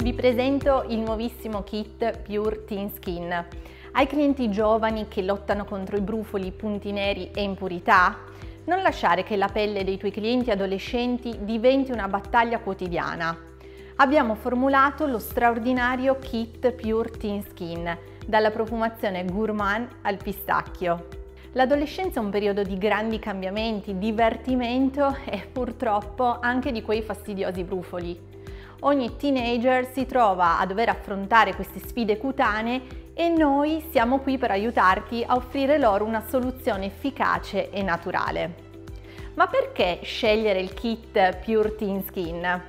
Vi presento il nuovissimo kit Pure Teen Skin. Ai clienti giovani che lottano contro i brufoli, punti neri e impurità? Non lasciare che la pelle dei tuoi clienti adolescenti diventi una battaglia quotidiana. Abbiamo formulato lo straordinario kit Pure Teen Skin, dalla profumazione gourmand al pistacchio. L'adolescenza è un periodo di grandi cambiamenti, divertimento e purtroppo anche di quei fastidiosi brufoli. Ogni teenager si trova a dover affrontare queste sfide cutanee e noi siamo qui per aiutarti a offrire loro una soluzione efficace e naturale. Ma perché scegliere il kit Pure Teen Skin?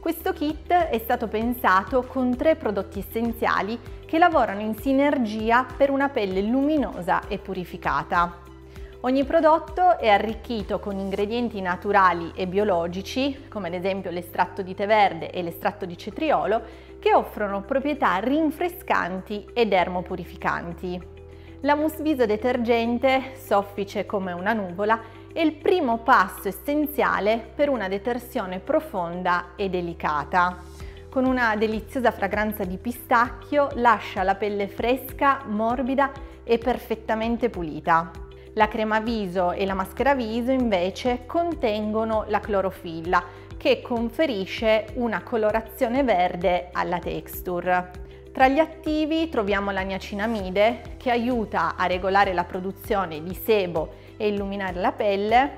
Questo kit è stato pensato con tre prodotti essenziali che lavorano in sinergia per una pelle luminosa e purificata. Ogni prodotto è arricchito con ingredienti naturali e biologici, come ad esempio l'estratto di tè verde e l'estratto di cetriolo, che offrono proprietà rinfrescanti e dermopurificanti. La mousse viso detergente, soffice come una nuvola, è il primo passo essenziale per una detersione profonda e delicata. Con una deliziosa fragranza di pistacchio lascia la pelle fresca, morbida e perfettamente pulita. La crema viso e la maschera viso invece contengono la clorofilla che conferisce una colorazione verde alla texture. Tra gli attivi troviamo la niacinamide che aiuta a regolare la produzione di sebo e illuminare la pelle,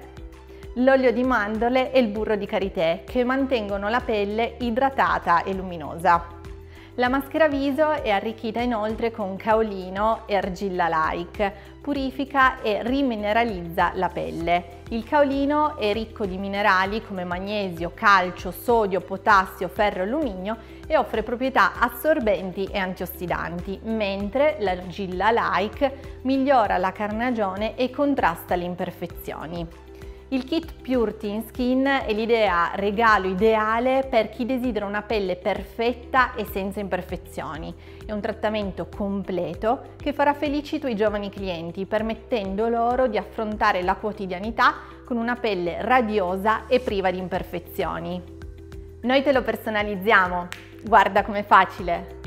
l'olio di mandorle e il burro di karité che mantengono la pelle idratata e luminosa. La maschera viso è arricchita inoltre con caolino e argilla like, purifica e rimineralizza la pelle. Il caolino è ricco di minerali come magnesio, calcio, sodio, potassio, ferro e alluminio e offre proprietà assorbenti e antiossidanti, mentre l'argilla like migliora la carnagione e contrasta le imperfezioni. Il kit Pure Teen Skin è l'idea regalo ideale per chi desidera una pelle perfetta e senza imperfezioni. È un trattamento completo che farà felici i tuoi giovani clienti, permettendo loro di affrontare la quotidianità con una pelle radiosa e priva di imperfezioni. Noi te lo personalizziamo, guarda com'è facile!